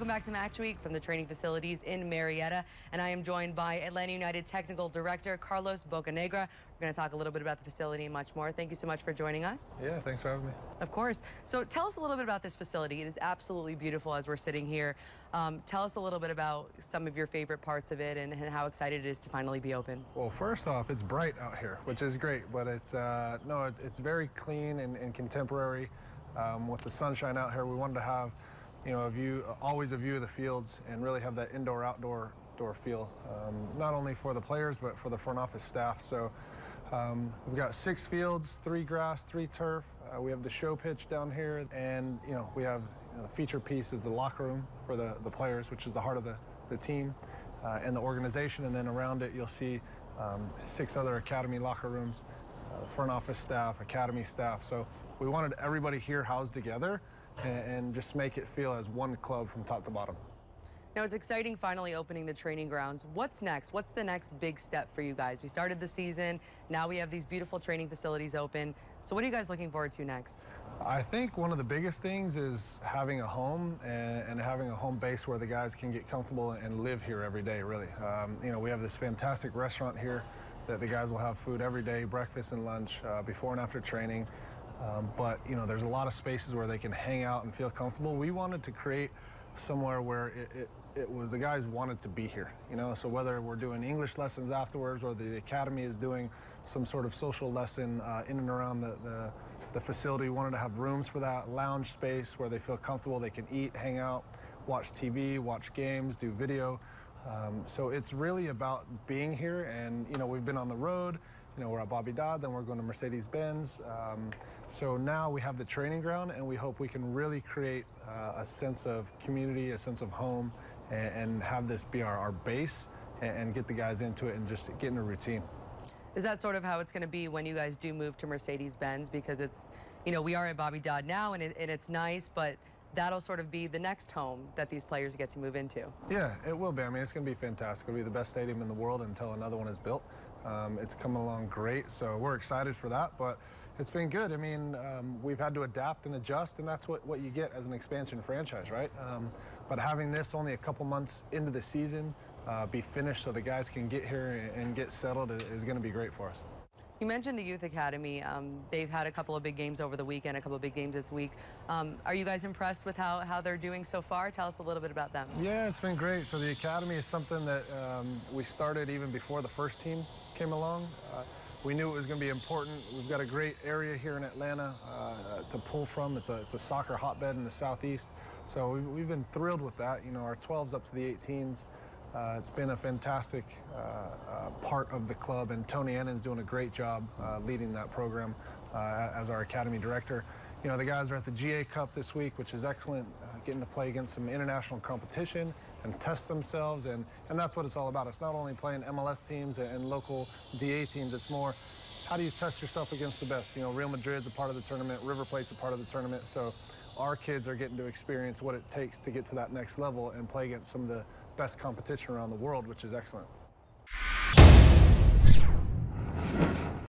Welcome back to Match Week from the training facilities in Marietta, and I am joined by Atlanta United Technical Director Carlos Bocanegra. We're going to talk a little bit about the facility and much more. Thank you so much for joining us. Yeah, thanks for having me. Of course. So tell us a little bit about this facility. It is absolutely beautiful as we're sitting here. Um, tell us a little bit about some of your favorite parts of it and, and, how excited it is to finally be open. Well, first off, it's bright out here, which is great, but it's uh, no, it's, it's, very clean and, and contemporary. Um, with the sunshine out here, we wanted to have you know, a view, always a view of the fields and really have that indoor-outdoor door feel, um, not only for the players, but for the front office staff. So um, we've got six fields, three grass, three turf. Uh, we have the show pitch down here, and you know we have you know, the feature piece is the locker room for the, the players, which is the heart of the, the team uh, and the organization. And then around it, you'll see um, six other academy locker rooms, uh, front office staff, academy staff. So we wanted everybody here housed together and, and just make it feel as one club from top to bottom. Now it's exciting finally opening the training grounds. What's next? What's the next big step for you guys? We started the season. Now we have these beautiful training facilities open. So what are you guys looking forward to next? I think one of the biggest things is having a home and, and having a home base where the guys can get comfortable and live here every day, really. Um, you know, we have this fantastic restaurant here that the guys will have food every day, breakfast and lunch, uh, before and after training. Um, but, you know, there's a lot of spaces where they can hang out and feel comfortable. We wanted to create somewhere where it, it, it, was the guys wanted to be here, you know, so whether we're doing English lessons afterwards or the academy is doing some sort of social lesson uh, in and around the, the, the facility, we wanted to have rooms for that, lounge space where they feel comfortable, they can eat, hang out, watch TV, watch games, do video. Um, so it's really about being here and, you know, we've been on the road, you know, we're at Bobby Dodd, then we're going to Mercedes-Benz. Um, so now we have the training ground, and we hope we can really create uh, a sense of community, a sense of home, and, and have this be our, our base and, and, get the guys into it and just get in a routine. Is that sort of how it's going to be when you guys do move to Mercedes-Benz? Because it's, you know, we are at Bobby Dodd now, and, it, and it's nice, but that'll sort of be the next home that these players get to move into. Yeah, it will be. I mean, it's going to be fantastic. It'll be the best stadium in the world until another one is built. Um, it's come along great, so we're excited for that, but it's been good. I mean, um, we've had to adapt and adjust, and that's what, what you get as an expansion franchise, right? Um, but having this only a couple months into the season, uh, be finished so the guys can get here and get settled is going to be great for us. You mentioned the Youth Academy. Um, they've had a couple of big games over the weekend, a couple of big games this week. Um, are you guys impressed with how, how they're doing so far? Tell us a little bit about them. Yeah, it's been great. So the Academy is something that um, we started even before the first team came along. Uh, we knew it was going to be important. We've got a great area here in Atlanta uh, to pull from. It's a, it's a soccer hotbed in the southeast. So we've, we've been thrilled with that. You know, our 12s up to the 18s. Uh, it's been a fantastic uh, uh, part of the club, and Tony Annan's doing a great job uh, leading that program uh, as our academy director. You know, the guys are at the GA Cup this week, which is excellent, uh, getting to play against some international competition and test themselves, and, and that's what it's all about. It's not only playing MLS teams and local DA teams, it's more how do you test yourself against the best? You know, Real Madrid's a part of the tournament, River Plate's a part of the tournament, so our kids are getting to experience what it takes to get to that next level and play against some of the best competition around the world, which is excellent.